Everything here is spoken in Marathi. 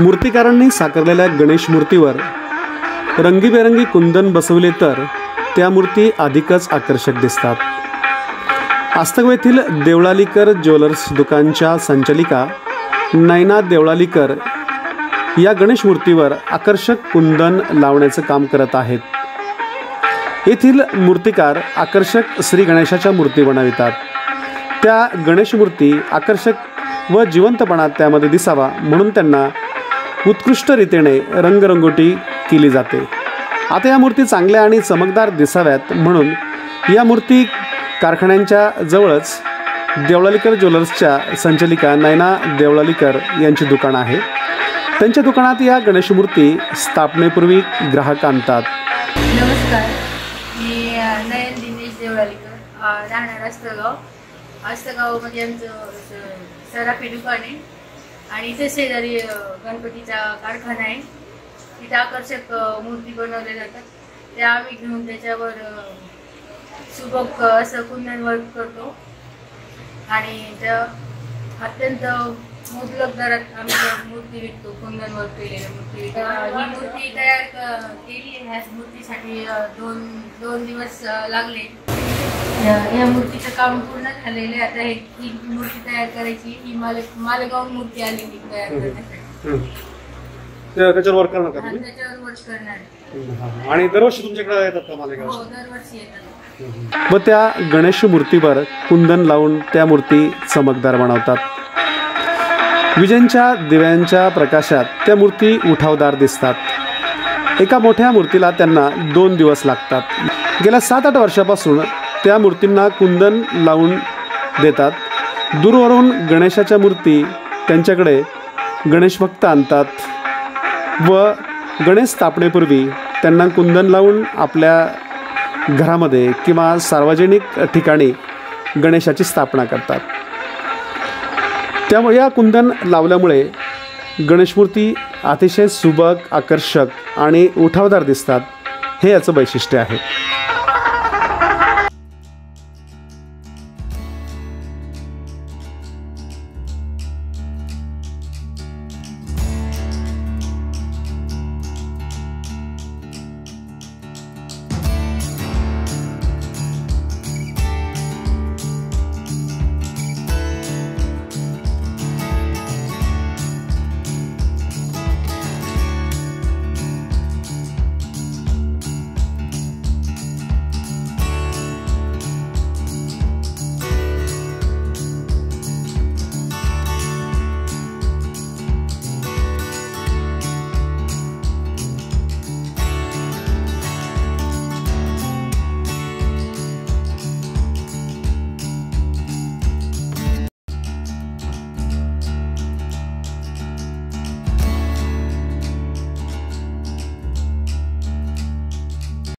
मूर्तिकारांनी साकारलेल्या गणेश मूर्तीवर रंगीबेरंगी कुंदन बसवले तर त्या मूर्ती अधिकच आकर्षक दिसतात. आस्तव येथील देवळालीकर ज्वेलर्स दुकानच्या संचालिका नयना देवळालीकर या गणेश मूर्तीवर आकर्षक कुंदन लावण्याचं काम करत आहेत. येथील मूर्तिकार आकर्षक श्री गणेशाच्या मूर्ती बनवितात. त्या गणेश मूर्ती आकर्षक व जिवंतपणा त्यामध्ये दिसावा म्हणून त्यांना उत्कृष्ट रीतीने रंगरंगोटी केली जाते. आता या मूर्ती चांगल्या आणि चमकदार दिसाव्यात म्हणून या मूर्ती कारखान्यांच्या जवळच देवळालीकर ज्वेलर्सच्या संचालिका नयना देवळालीकर यांची दुकान आहे. त्यांच्या दुकानात या गणेश मूर्ती स्थापनेपूर्वी ग्राहक आणतात. नमस्कार. मी नयन दिनेश देवळालीकर अ, राहणार अस्तगाव म्हणजे आमचं सराफी दुकान आहे. आणि इथे शेजारी गणपतीचा कारखाना आहे. तिथे आकर्षक मूर्ती बनवल्या जातात. त्या आम्ही घेऊन त्याच्यावर सुबक असं कुंदन वर्क करतो. आणि त्या अत्यंत मुबलक दरात आम्ही मूर्ती विकतो कुंदन वर्क केलेल्या मूर्ती ही मूर्ती तयार केली ह्या मूर्तीसाठी दोन दोन दिवस लागले. या मूर्तीचं काम पूर्ण झालेलं आहे. आता हे मूर्ती तयार करायची ही माले मालेगाव मूर्ती आलेली तयार करण्यासाठी. त्याच्यावर वर्क करणार त्याच्यावर करणार. आहे. आणि दरवर्षी तुमच्याकडे येतात का मालेगाव? हो दरवर्षी येतात. व त्या गणेश मूर्तीवर कुंदन लावून त्या मूर्ती चमकदार बनवतात. विजेंच्या दिव्यांच्या प्रकाशात त्या मूर्ती उठावदार दिसतात. एका मोठ्या मूर्तीला त्यांना दोन दिवस लागतात. गेल्या सात आठ वर्षापासून त्या मूर्तींना कुंदन लावून देतात. दूरवरून गणेशाच्या मूर्ती त्यांच्याकडे गणेश भक्त आणतात व गणेश स्थापनेपूर्वी त्यांना कुंदन लावून आपल्या घरामध्ये किंवा सार्वजनिक ठिकाणी गणेशाची स्थापना करतात. त्यामुळे या कुंदन लावल्यामुळे गणेशमूर्ती अतिशय सुबक आकर्षक आणि उठावदार दिसतात. हे याचं वैशिष्ट्य आहे.